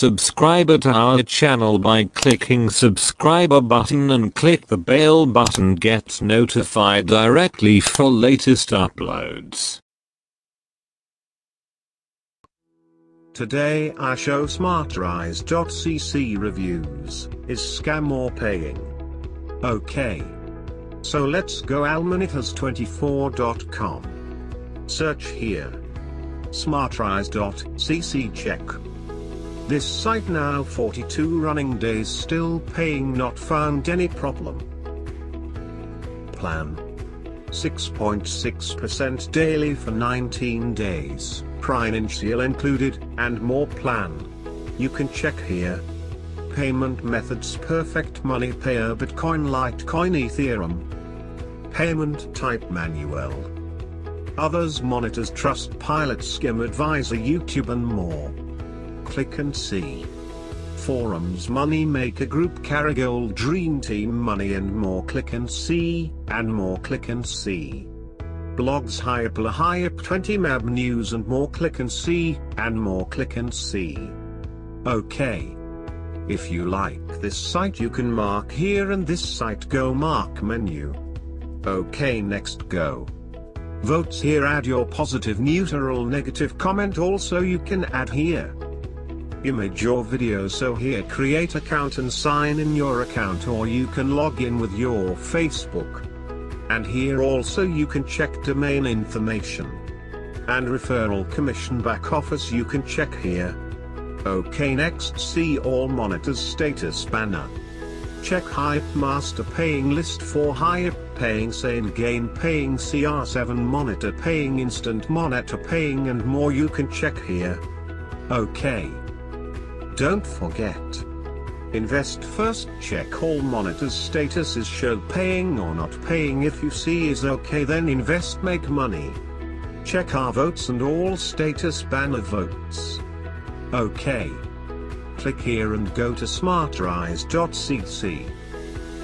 subscriber to our channel by clicking subscriber button and click the bell button get notified directly for latest uploads. Today I show SmartRise.cc reviews, is scam or paying? Okay. So let's go allmonitors24.com. Search here. SmartRise.cc check. This site now 42 running days still paying not found any problem. Plan. 6.6% daily for 19 days, financial included, and more plan. You can check here. Payment methods perfect money Payeer Bitcoin Litecoin Ethereum. Payment type manual. Others monitors Trust Pilot Scam Advisor YouTube and more. Click and see. Forums Money Maker Group Caragold Dream Team Money and more click and see, and more click and see. Blogs Hype Hype 20 Mab News and more click and see, and more click and see. Okay. If you like this site you can mark here and this site go mark menu. Okay next go. Votes here add your positive neutral negative comment also you can add here image your video so here create account and sign in your account or you can log in with your Facebook. And here also you can check domain information. And referral commission back office you can check here. Okay next see all monitors status banner. Check Hype Master paying list for Hype paying Sane Gain paying CR7 monitor paying instant monitor paying and more you can check here. Okay. Don't forget. Invest first check all monitors status is show paying or not paying if you see is okay then invest make money. Check our votes and all status banner votes. Okay. Click here and go to smartrise.cc.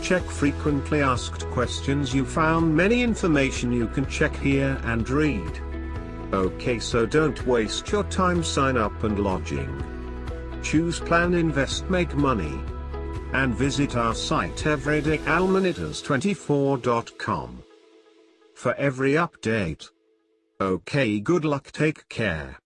Check frequently asked questions you found many information you can check here and read. Okay so don't waste your time sign up and lodging choose plan invest make money. And visit our site everydayallmonitors24.com for every update. Okay good luck take care.